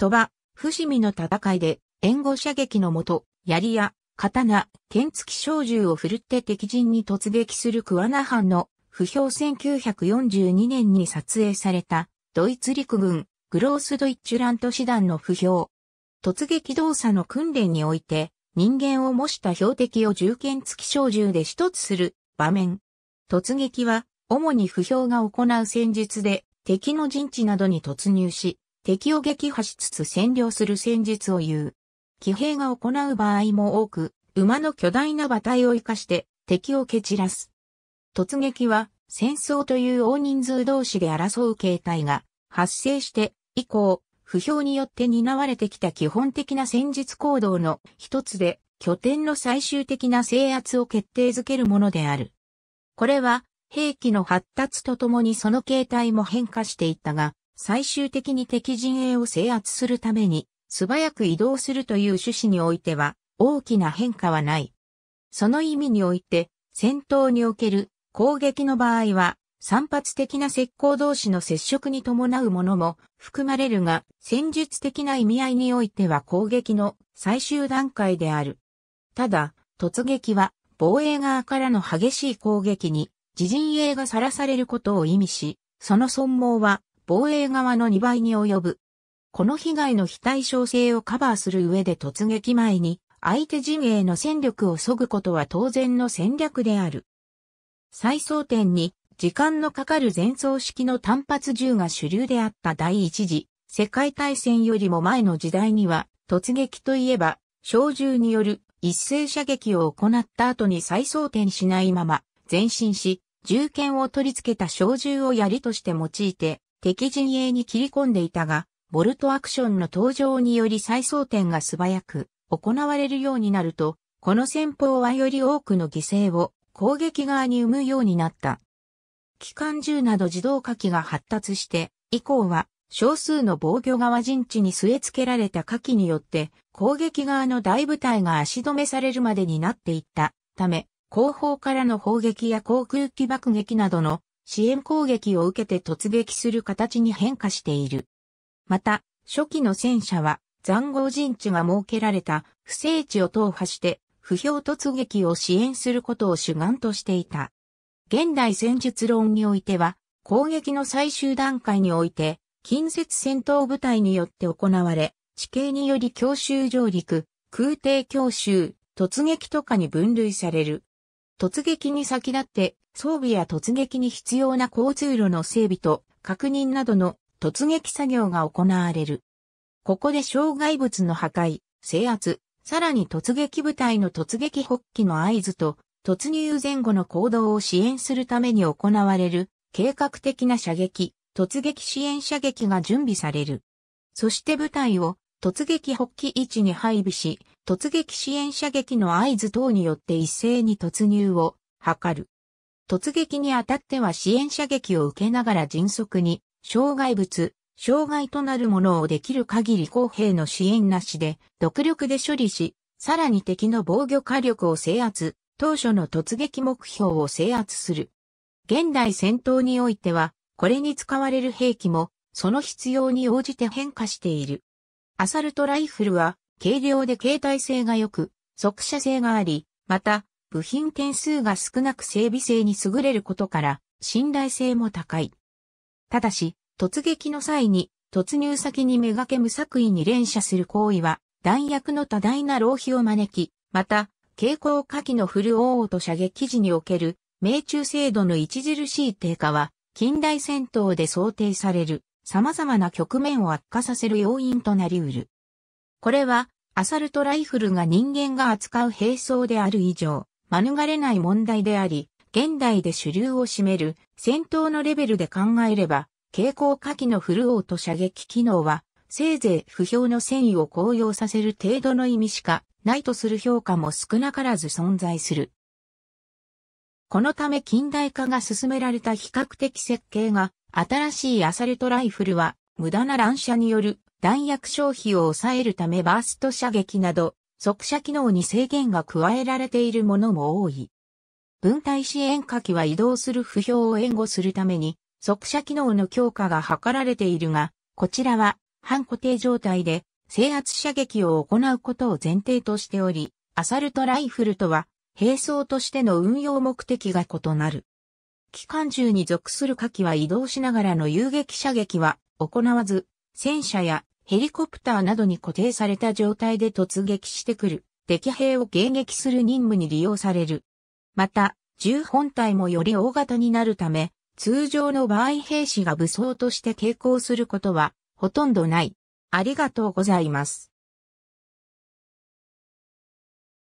鳥羽、伏見の戦いで援護射撃のもと、槍や刀、剣付き小銃を振るって敵陣に突撃する桑名藩の不評1942年に撮影されたドイツ陸軍グロースドイッチュラント師団の不評。突撃動作の訓練において人間を模した標的を銃剣付き小銃で一つする場面。突撃は主に不評が行う戦術で敵の陣地などに突入し敵を撃破しつつ占領する戦術を言う。騎兵が行う場合も多く馬の巨大な馬体を活かして敵を蹴散らす。突撃は戦争という大人数同士で争う形態が発生して以降、不評によって担われてきた基本的な戦術行動の一つで拠点の最終的な制圧を決定づけるものである。これは兵器の発達とともにその形態も変化していったが、最終的に敵陣営を制圧するために素早く移動するという趣旨においては大きな変化はない。その意味において、戦闘における攻撃の場合は、散発的な石膏同士の接触に伴うものも含まれるが、戦術的な意味合いにおいては攻撃の最終段階である。ただ、突撃は防衛側からの激しい攻撃に自陣営がさらされることを意味し、その損耗は防衛側の2倍に及ぶ。この被害の非対称性をカバーする上で突撃前に相手陣営の戦力を削ぐことは当然の戦略である。再装填に時間のかかる前奏式の単発銃が主流であった第一次世界大戦よりも前の時代には突撃といえば小銃による一斉射撃を行った後に再装填しないまま前進し銃剣を取り付けた小銃を槍として用いて敵陣営に切り込んでいたがボルトアクションの登場により再装填が素早く行われるようになると、この戦法はより多くの犠牲を攻撃側に生むようになった。機関銃など自動火器が発達して、以降は少数の防御側陣地に据え付けられた火器によって攻撃側の大部隊が足止めされるまでになっていったため、後方からの砲撃や航空機爆撃などの支援攻撃を受けて突撃する形に変化している。また、初期の戦車は残壕陣地が設けられた不正地を踏破して不評突撃を支援することを主眼としていた。現代戦術論においては、攻撃の最終段階において、近接戦闘部隊によって行われ、地形により強襲上陸、空挺強襲、突撃とかに分類される。突撃に先立って装備や突撃に必要な交通路の整備と確認などの突撃作業が行われる。ここで障害物の破壊、制圧、さらに突撃部隊の突撃発起の合図と、突入前後の行動を支援するために行われる、計画的な射撃、突撃支援射撃が準備される。そして部隊を突撃発起位置に配備し、突撃支援射撃の合図等によって一斉に突入を図る。突撃にあたっては支援射撃を受けながら迅速に障害物、障害となるものをできる限り公平の支援なしで、独力で処理し、さらに敵の防御火力を制圧、当初の突撃目標を制圧する。現代戦闘においては、これに使われる兵器も、その必要に応じて変化している。アサルトライフルは、軽量で携帯性が良く、速射性があり、また、部品点数が少なく整備性に優れることから、信頼性も高い。ただし、突撃の際に突入先にめがけ無作為に連射する行為は弾薬の多大な浪費を招き、また、蛍光火器のフルオート射撃時における命中精度の著しい低下は近代戦闘で想定される様々な局面を悪化させる要因となり得る。これはアサルトライフルが人間が扱う兵装である以上、免れない問題であり、現代で主流を占める戦闘のレベルで考えれば蛍光火器のフルオート射撃機能は、せいぜい不評の戦意を高揚させる程度の意味しかないとする評価も少なからず存在する。このため近代化が進められた比較的設計が、新しいアサルトライフルは、無駄な乱射による弾薬消費を抑えるためバースト射撃など、速射機能に制限が加えられているものも多い。分隊支援火器は移動する不評を援護するために、速射機能の強化が図られているが、こちらは半固定状態で制圧射撃を行うことを前提としており、アサルトライフルとは兵装としての運用目的が異なる。機関銃に属する火器は移動しながらの遊撃射撃は行わず、戦車やヘリコプターなどに固定された状態で突撃してくる敵兵を迎撃する任務に利用される。また、銃本体もより大型になるため、通常の場合兵士が武装として傾向することはほとんどない。ありがとうございます。